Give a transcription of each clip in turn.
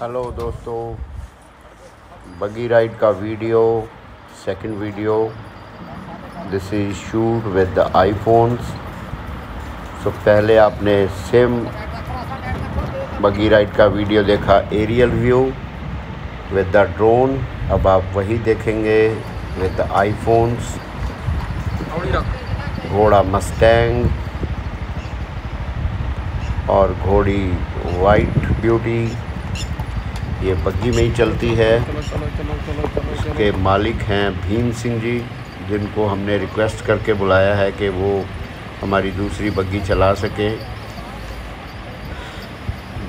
Hello दोस्तों, buggy ride का video second video. This is shoot with the iPhones so पहले आपने same buggy ride का video देखा aerial view with the drone अब आप वही देखेंगे विद द आईफोन्स घोड़ा मस्टैंग और घोड़ी वाइट ब्यूटी ये बग्गी में ही चलती है। इसके मालिक हैं भीम सिंह जी, जिनको हमने रिक्वेस्ट करके बुलाया है कि वो हमारी दूसरी बग्गी चला सके।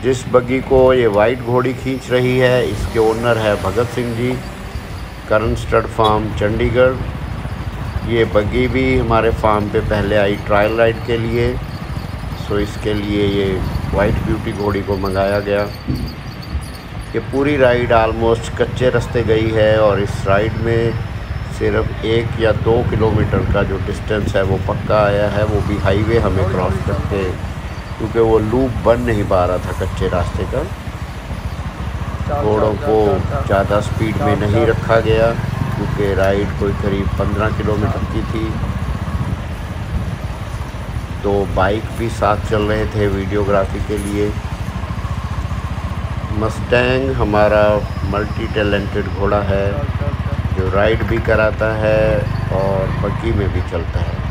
जिस बग्गी को ये वाइट घोड़ी खींच रही है, इसके ओनर है भगत सिंह जी, करण स्टड फार्म, चंडीगढ़। ये बग्गी भी हमारे फार्म पे पहले आई ट्रायल राइड के लिए सो इसके लिए ये वाइट ब्यूटी घोड़ी को मंगाया गया। ये पूरी राइड आलमोस्ट कच्चे रास्ते गई है और इस राइड में सिर्फ़ एक या दो किलोमीटर का जो डिस्टेंस है, वो पक्का आया है, वो भी हाईवे हमें क्रॉस करके क्योंकि वो लूप बन नहीं पा रहा था कच्चे रास्ते का। घोड़ों को ज़्यादा स्पीड में नहीं रखा गया, क्योंकि राइड कोई करीब पंद्रह किलोमीटर की थी। तो बाइक भी साथ चल रहे थे वीडियोग्राफी के लिए। मस्टैंग हमारा मल्टी टैलेंटेड घोड़ा है, जो राइड भी कराता है और बग्गी में भी चलता है।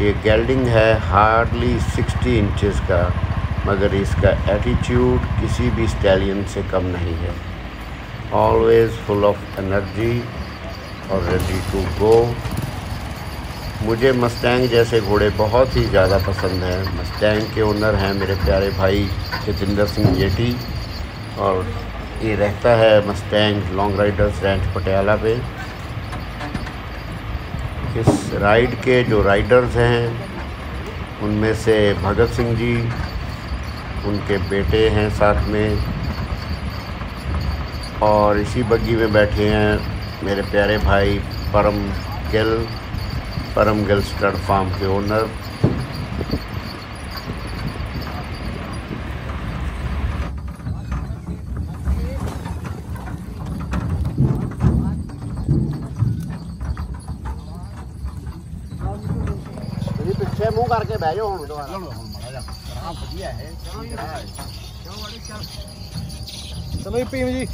ये गेल्डिंग है हार्डली 60 इंचेस का, मगर इसका एटीट्यूड किसी भी स्टैलियन से कम नहीं है। ऑलवेज़ फुल ऑफ़ एनर्जी और रेडी टू गो मुझे मस्टैंग जैसे घोड़े बहुत ही ज़्यादा पसंद हैं। मस्टैंग के ओनर हैं मेरे प्यारे भाई जितेंद्र सिंह येटी और ये रहता है Mustang long riders rent Patiala पे। इस राइड के जो राइडर्स हैं, उनमें से भगत सिंह जी, उनके बेटे हैं साथ में, और इसी बग्गी में बैठे हैं मेरे प्यारे भाई परम गिल परम गिल स्टड फार्म के ओनर ਪਿੱਛੇ ਮੂੰਹ ਕਰਕੇ ਬਹਿ ਜਾਓ ਹੁਣ ਦੁਬਾਰਾ ਚਲੋ ਹੁਣ ਮੜਾ ਜਾ ਆਰਾਮ ਵਧੀਆ ਹੈ ਚਲੋ ਜੀ ਭੀਮ ਜੀ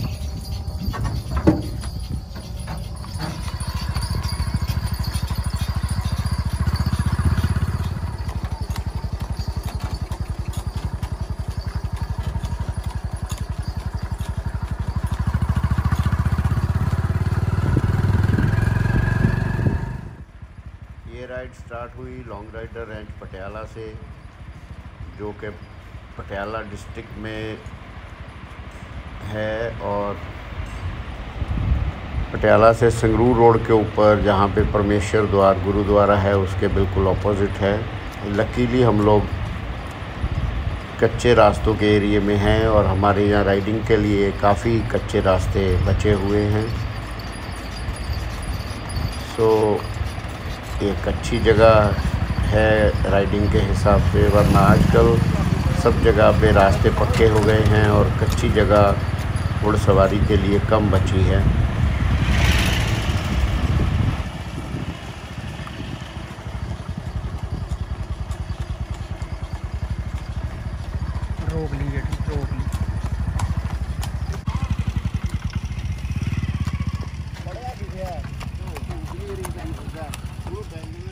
स्टार्ट हुई लॉन्ग राइडर रेंज पटियाला से, जो कि पटियाला डिस्ट्रिक्ट में है और पटियाला से संगरूर रोड के ऊपर जहाँ पे परमेश्वर द्वार, गुरुद्वारा है, उसके बिल्कुल अपोजिट है। लकीली हम लोग कच्चे रास्तों के एरिए में हैं और हमारे यहाँ राइडिंग के लिए काफ़ी कच्चे रास्ते बचे हुए हैं। सो एक अच्छी जगह है राइडिंग के हिसाब से वरना आजकल सब जगह पे रास्ते पक्के हो गए हैं और कच्ची जगह घुड़सवारी के लिए कम बची है। ਰੋਕ পুরো ব্যাঙ্গালোর